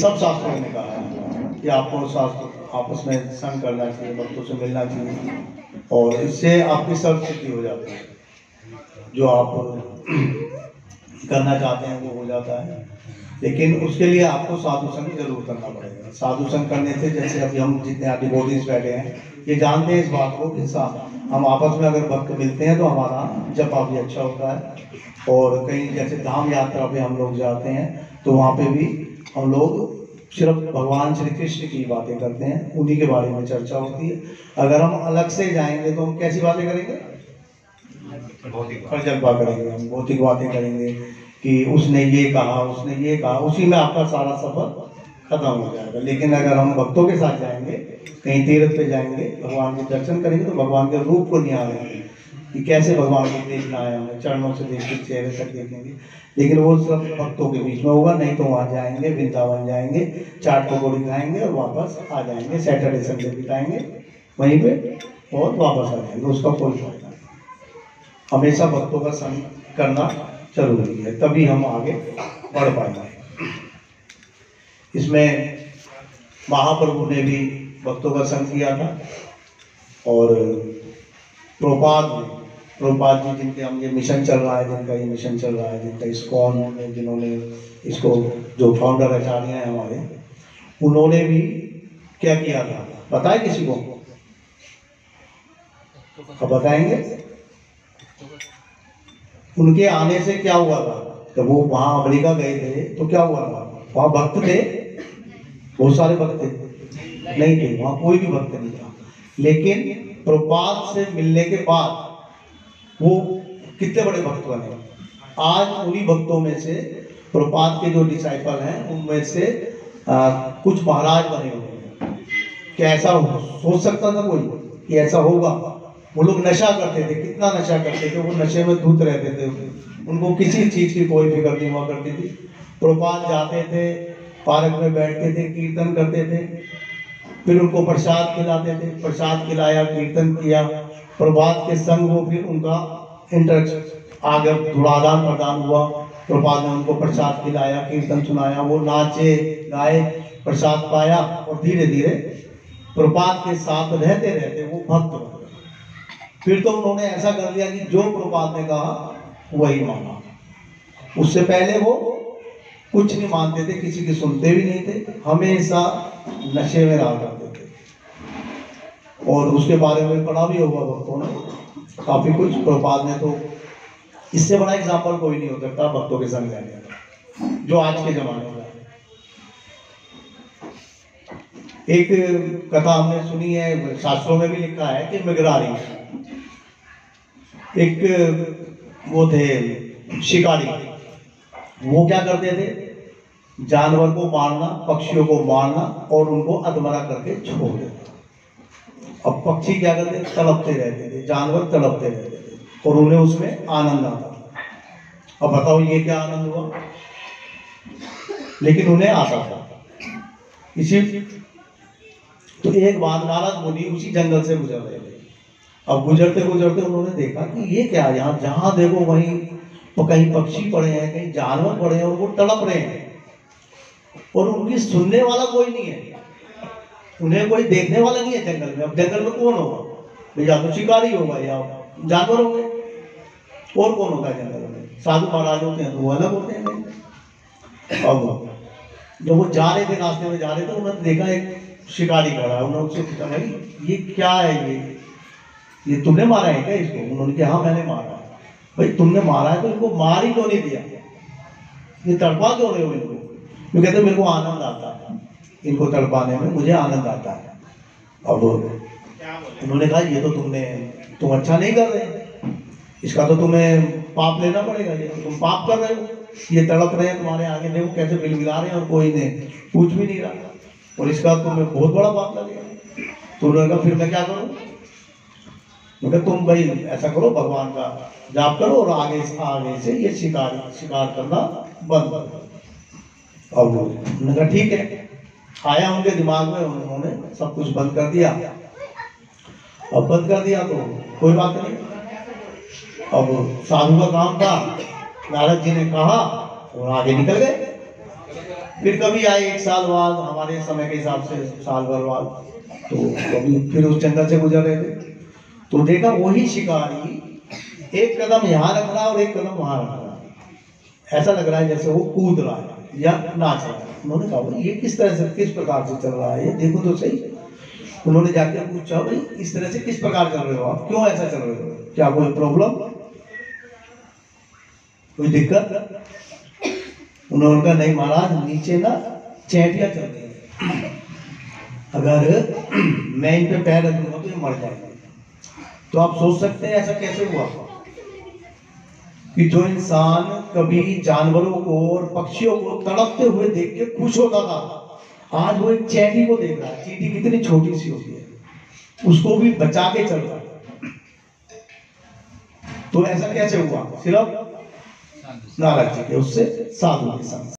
सब शास्त्रों ने कहा है कि आपको शास्त्र आपस में संग करना चाहिए, भक्तों से मिलना चाहिए। और इससे आपकी सर्व सिद्धि हो जाती है। जो आप करना चाहते हैं, वो हो जाता है। लेकिन उसके लिए आपको साधु संग ज़रूर करना पड़ेगा। साधु संग करने से, जैसे अभी हम जितने आदि डिवोटीज बैठे हैं, ये जानते हैं इस बात को कि हम आपस में अगर भक्त मिलते हैं तो हमारा जपा भी अच्छा होता है। और कहीं जैसे धाम यात्रा पे हम लोग जाते हैं तो वहाँ पे भी हम लोग सिर्फ़ भगवान श्री कृष्ण की बातें करते हैं उन्हीं के बारे में चर्चा होती है। अगर हम अलग से जाएँगे तो हम कैसी बातें करेंगे? फर्जलपा करेंगे हम भौतिक बातें करेंगे कि उसने ये कहा उसने ये कहा उसी में आपका सारा सफ़र खत्म हो जाएगा। लेकिन अगर हम भक्तों के साथ जाएँगे कहीं तीर्थ पे जाएँगे भगवान के दर्शन करेंगे तो भगवान के रूप को निहारेंगे कि कैसे भगवान को देखना है हमें चरणों से देख के चेहरे तक देखेंगे। लेकिन वो सब भक्तों के बीच में होगा, नहीं तो वहाँ जाएँगे, वृंदावन जाएँगे चाट पकौड़ी खाएँगे और वापस आ जाएँगे सैटरडे संडे बिताएँगे, वहीं पे और वापस आ जाएँगे, उसका कोई फ़ायदा नहीं। हमेशा भक्तों का संग करना ज़रूरी है, तभी हम आगे बढ़ पाएँगे। इसमें महाप्रभु ने भी भक्तों का संग किया था और प्रोपाद ने प्रोपाद जी, जिनके हम ये मिशन चल रहा है, जिनका ये मिशन चल रहा है, जिनका इस्कॉन में, जिन्होंने इसको, जो फाउंडर आचार्य हैं हमारे, उन्होंने भी क्या किया था? बताए किसी को। अब बताएँगे? उनके आने से क्या हुआ था? जब वो वहाँ अमेरिका गए थे तो क्या हुआ था? वहाँ भक्त थे? बहुत सारे भक्त थे। नहीं थे, वहाँ कोई भी भक्त नहीं था। लेकिन प्रपात से मिलने के बाद वो कितने बड़े भक्त बने आज उन्हीं भक्तों में से प्रपात के जो डिसाइपल हैं उनमें से आ, कुछ महाराज बने हुए हैं। क्या ऐसा हो सोच सकता था कोई कि ऐसा होगा? वो लोग नशा करते थे। कितना नशा करते थे? वो नशे में धूत रहते थे। उनको किसी चीज़ की कोई फ़िक्र नहीं हुआ करती थी। प्रपात जाते थे पार्क में बैठते थे कीर्तन करते थे। फिर उनको प्रसाद खिलाते थे। प्रसाद खिलाया कीर्तन किया। प्रभात के संग वो फिर उनका इंटर आगे आदान प्रदान हुआ। प्रभात ने उनको प्रसाद खिलाया, कीर्तन सुनाया, वो नाचे, गाए, प्रसाद पाया और धीरे धीरे प्रभात के साथ रहते रहते वो भक्त बन गए। फिर तो उन्होंने ऐसा कर लिया कि जो प्रभात ने कहा, वही माना। उससे पहले वो कुछ नहीं मानते थे, किसी की सुनते भी नहीं थे, हमेशा नशे में रहा करते थे। और उसके बारे में पढ़ा भी होगा भक्तों ने। काफ़ी कुछ, प्रभात ने तो इससे बड़ा एग्ज़ाम्पल कोई नहीं हो सकता भक्तों के संग रहने जो आज के जमाने में। एक कथा हमने सुनी है, शास्त्रों में भी लिखा है कि मिगरारी। एक वो थे, शिकारी। वो क्या करते थे? जानवर को मारना, पक्षियों को मारना और उनको अधमरा करके छोड़ देना अब पक्षी क्या करते तड़पते रहते थे, जानवर तड़पते रहते थे, और उन्हें उसमें आनंद आता था। अब बताओ ये क्या आनंद हुआ? लेकिन उन्हें आता था। इसी तो एक बार नारद मुनि उसी जंगल से गुजर रहे थे। अब गुजरते गुजरते उन्होंने देखा कि ये क्या यहाँ जहाँ देखो वहीं कहीं पक्षी पड़े हैं, कहीं जानवर पड़े हैं और वो तड़प रहे हैं। और उनकी सुनने वाला कोई नहीं है। उन्हें कोई देखने वाला नहीं है जंगल में। अब जंगल में कौन होगा? या तो शिकारी होगा या जानवर होंगे। और कौन होगा जंगल में? साधु महाराज होते हैं तो वो अलग होते हैं। अब जब वो जा रहे थे, रास्ते में जा रहे थे उन्होंने देखा एक शिकारी खड़ा है। उन्होंने उससे पूछा, भाई, ये क्या है ये? ये तुमने मारा है क्या इसको? उन्होंने कहा हाँ मैंने मारा है। भाई, तुमने मारा है तो इनको मार ही क्यों नहीं दिया? ये तड़पा क्यों रहे हो इनको? वो कहते, मेरे को आनंद आता है। इनको तड़पाने में मुझे आनंद आता है। अब उन्होंने कहा ये तो तुमने तुम अच्छा नहीं कर रहे इसका तो तुम्हें पाप लेना पड़ेगा ये तो तुम पाप कर रहे हो। ये तड़प रहे हैं तुम्हारे आगे। देखो कैसे बिल बिलबिला रहे हैं और कोई ने पूछ भी नहीं रहा। और इसका तुम्हें बहुत बड़ा पाप लगेगा। तो उन्होंने कहा फिर मैं क्या करूँ? मैं तुम भाई ऐसा करो भगवान का जाप करो और आगे आगे से ये शिकार शिकार करना बंद अब उन्होंने कहा ठीक है। आया उनके दिमाग में, उन्होंने सब कुछ बंद कर दिया। अब बंद कर दिया तो कोई बात नहीं। अब साधु का काम था, नारद जी ने कहा, और आगे निकल गए। फिर कभी आए एक साल बाद, हमारे समय के हिसाब से साल भर बाद तो कभी फिर उस जंगल से गुजर रहे थे। तो देखा वही शिकारी एक कदम यहाँ रख रहा और एक कदम वहाँ रख रहा। ऐसा लग रहा है जैसे वो कूद रहा है। या नाच रहा है उन्होंने कहा ये किस तरह से, किस प्रकार से चल रहा है? ये देखो तो सही। उन्होंने जाके पूछा, भाई, इस तरह से किस प्रकार कर रहे हो आप? क्यों ऐसा चल रहे हो? क्या कोई प्रॉब्लम कोई दिक्कत? उन्होंने कहा, नहीं महाराज, नीचे ना चैटियाँ चल रही अगर मैं इन पे पैर रख दूँगा तो ये मर जाएँगे। तो आप सोच सकते हैं ऐसा कैसे हुआ? कि जो इंसान कभी जानवरों को और पक्षियों को तड़पते हुए देख के खुश होता था, आज वो एक चैटी को देख रहा है। चीटी कितनी छोटी सी होती है। उसको भी बचा के चल रहा तो ऐसा कैसे हुआ? सिर्फ़ नाराज़ जी के, उससे साधु के साथ।